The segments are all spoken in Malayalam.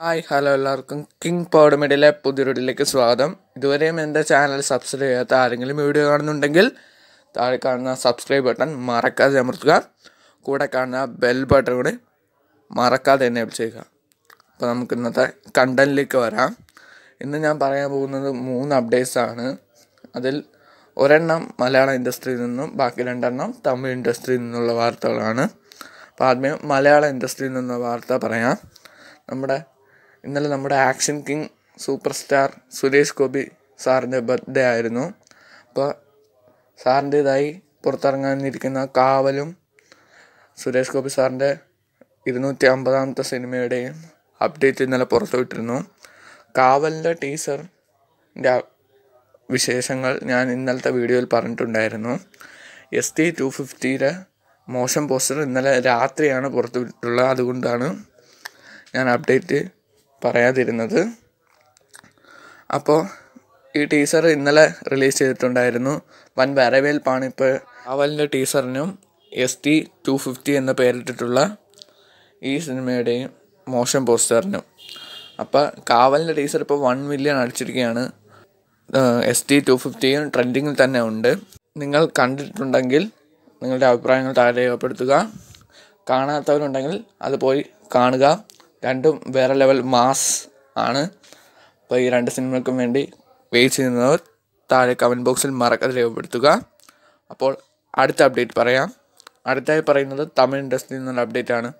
ഹായ് ഹലോ എല്ലാവർക്കും. കിങ് പോഡമിഡിലെ പുതിയൊരുടിലേക്ക് സ്വാഗതം. ഇതുവരെയും എന്റെ ചാനൽ സബ്സ്ക്രൈബ് ചെയ്യാത്ത ആരെങ്കിലും വീഡിയോ കാണുന്നുണ്ടെങ്കിൽ താഴെ കാണുന്ന സബ്സ്ക്രൈബ് ബട്ടൺ മറക്കാതെ അമർത്തുക. കൂടെ കാണുന്ന ബെൽ ബട്ടൺ കൂടി മറക്കാതെ എന്നെ ചെയ്യുക. അപ്പോൾ നമുക്ക് ഇന്നത്തെ കണ്ടന്റിലേക്ക് വരാം. ഇന്ന് ഞാൻ പറയാൻ പോകുന്നത് മൂന്ന് അപ്ഡേറ്റ്സ് ആണ്. അതിൽ ഒരെണ്ണം മലയാള ഇൻഡസ്ട്രിയിൽ നിന്നും ബാക്കി രണ്ടെണ്ണം തമിഴ് ഇൻഡസ്ട്രിയിൽ നിന്നുള്ള വാർത്തകളാണ്. അപ്പോൾ ആദ്യമേ മലയാള ഇൻഡസ്ട്രിയിൽ നിന്നുള്ള വാർത്ത പറയാം. നമ്മുടെ ഇന്നലെ നമ്മുടെ action king superstar Suresh Gopi സാറിന്റെ ബർത്ത്ഡേ ആയിരുന്നു. അപ്പോൾ സാറിന്റേതായി പുറത്തിറങ്ങാനിരിക്കുന്ന കാവലും സുരേഷ് ഗോപി സാറിന്റെ ഇരുന്നൂറ്റി അമ്പതാമത്തെ സിനിമയുടെയും അപ്ഡേറ്റ് ഇന്നലെ പുറത്തുവിട്ടിരുന്നു. കാവലിന്റെ ടീസറിന്റെ വിശേഷങ്ങൾ ഞാൻ ഇന്നലത്തെ വീഡിയോയിൽ പറഞ്ഞിട്ടുണ്ടായിരുന്നു. എസ് ടി ടു ഫിഫ്റ്റിയുടെ മോശം പോസ്റ്റർ ഇന്നലെ രാത്രിയാണ് പുറത്തുവിട്ടുള്ളത് അതുകൊണ്ടാണ് ഞാൻ അപ്ഡേറ്റ് പറയാതിരുന്നത്. അപ്പോൾ ഈ ടീസർ ഇന്നലെ റിലീസ് ചെയ്തിട്ടുണ്ടായിരുന്നു. വൻ വരവേൽപ്പാണ് ഇപ്പോൾ അവലിന്റെ ടീസറിനും എസ് ടി ടു ഫിഫ്റ്റി എന്ന് പേരിട്ടിട്ടുള്ള ഈ സിനിമയുടെയും മോശം പോസ്റ്ററിനും. അപ്പോൾ കാവലിന്റെ ടീസർ ഇപ്പോൾ വൺ മില്യൺ അടിച്ചിരിക്കുകയാണ്. എസ് ടി ടു ഫിഫ്റ്റിയും ട്രെൻഡിങ്ങിൽ തന്നെ ഉണ്ട്. നിങ്ങൾ കണ്ടിട്ടുണ്ടെങ്കിൽ നിങ്ങളുടെ അഭിപ്രായങ്ങൾ താഴെ രേഖപ്പെടുത്തുക. കാണാത്തവരുണ്ടെങ്കിൽ അത് പോയി കാണുക. രണ്ടും വേറെ ലെവൽ മാസ് ആണ്. അപ്പോൾ ഈ രണ്ട് സിനിമകൾക്കും വേണ്ടി വെയിറ്റ് ചെയ്യുന്നവർ താഴെ കമന്റ് ബോക്സിൽ മറക്കാതെ രേഖപ്പെടുത്തുക. അപ്പോൾ അടുത്ത അപ്ഡേറ്റ് പറയാം. അടുത്തായി പറയുന്നത് തമിഴ് ഇൻഡസ്ട്രിയിൽ നിന്നുള്ള അപ്ഡേറ്റ് ആണ്.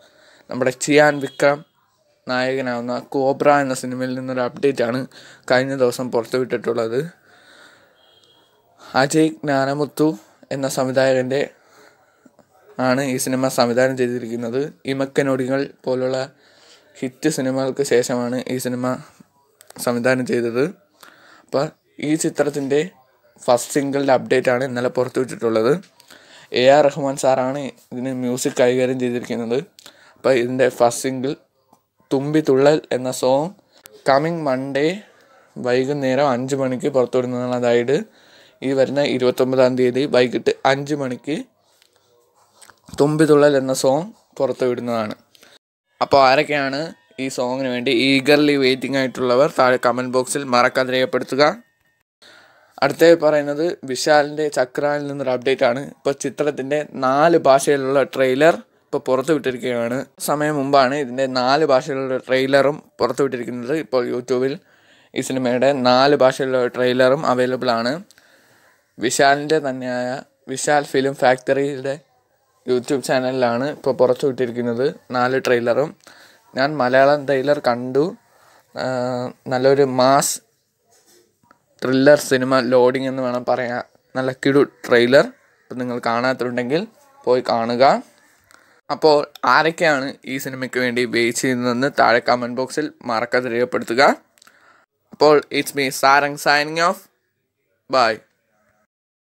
നമ്മുടെ ചിയാൻ വിക്രം നായകനാവുന്ന കോബ്ര എന്ന സിനിമയിൽ നിന്നൊരു അപ്ഡേറ്റ് ആണ് കഴിഞ്ഞ ദിവസം പുറത്തുവിട്ടിട്ടുള്ളത് അജയ് ജ്ഞാനമുത്തു എന്ന സംവിധായകന്റെ ആണ് ഈ സിനിമ സംവിധാനം ചെയ്തിരിക്കുന്നത്. ഇമക്കനൊടികൾ പോലുള്ള ഹിറ്റ് സിനിമകൾക്ക് ശേഷമാണ് ഈ സിനിമ സംവിധാനം ചെയ്തത്. അപ്പോൾ ഈ ചിത്രത്തിന്റെ ഫസ്റ്റ് സിംഗിളിന്റെ അപ്ഡേറ്റ് ആണ് ഇന്നലെ പുറത്തു വിട്ടിട്ടുള്ളത്. എ ആർ റഹ്മാൻ സാറാണ് ഇതിന് മ്യൂസിക് കൈകാര്യം ചെയ്തിരിക്കുന്നത്. അപ്പോൾ ഇതിന്റെ ഫസ്റ്റ് സിംഗിൾ തുമ്പി തുള്ളൽ എന്ന സോങ് കമ്മിങ് മൺഡേ വൈകുന്നേരം അഞ്ച് മണിക്ക് പുറത്തുവിടുന്നതാണ് അതായത് ഈ വരുന്ന ഇരുപത്തൊമ്പതാം തീയതി വൈകിട്ട് അഞ്ച് മണിക്ക് തുമ്പി തുള്ളൽ എന്ന സോങ് പുറത്തുവിടുന്നതാണ് അപ്പോൾ ആരൊക്കെയാണ് ഈ സോങ്ങിന് വേണ്ടി ഈഗർലി വെയിറ്റിംഗ് ആയിട്ടുള്ളവർ? താഴെ കമന്റ് ബോക്സിൽ മറക്കാതെ രേഖപ്പെടുത്തുക. അടുത്തത് പറയുന്നത് വിശാലിന്റെ ചക്രാനിൽ നിന്നൊരു അപ്ഡേറ്റ് ആണ്. ഇപ്പോൾ ചിത്രത്തിന്റെ നാല് ഭാഷയിലുള്ള ട്രെയിലർ ഇപ്പോൾ പുറത്തുവിട്ടിരിക്കുകയാണ് സമയം മുമ്പാണ് ഇതിന്റെ നാല് ഭാഷയിലുള്ള ട്രെയിലറും പുറത്തു വിട്ടിരിക്കുന്നത്. ഇപ്പോൾ യൂട്യൂബിൽ ഈ സിനിമയുടെ നാല് ഭാഷയിലുള്ള ട്രെയിലറും അവൈലബിൾ ആണ്. വിശാലിന്റെ തന്നെയായ വിശാൽ ഫിലിം ഫാക്ടറിയുടെ യൂട്യൂബ് ചാനലിലാണ് ഇപ്പോൾ പുറത്തു വിട്ടിരിക്കുന്നത്. നാല് ട്രെയിലറും ഞാൻ മലയാളം ട്രെയിലർ കണ്ടു. നല്ലൊരു മാസ് ത്രില്ലർ സിനിമ ലോഡിംഗ് എന്ന് വേണം പറയാൻ. നല്ല കിടു ട്രെയിലർ ഇപ്പം നിങ്ങൾ കാണാത്തുണ്ടെങ്കിൽ പോയി കാണുക. അപ്പോൾ ആരൊക്കെയാണ് ഈ സിനിമയ്ക്ക് വേണ്ടി വെയിറ്റ് ചെയ്യുന്നതെന്ന് താഴെ കമന്റ് ബോക്സിൽ മറക്കാതെ രേഖപ്പെടുത്തുക. അപ്പോൾ it's me Sarang signing off bye